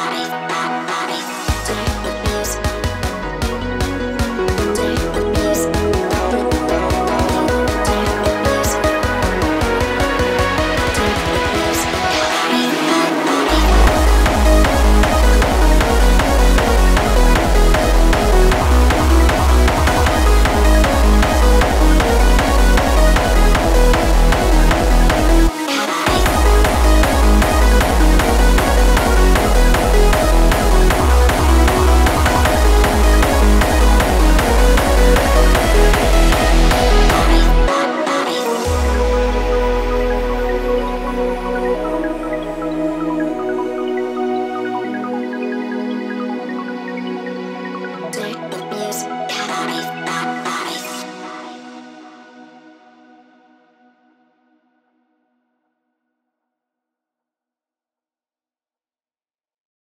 body, body, body. Studios.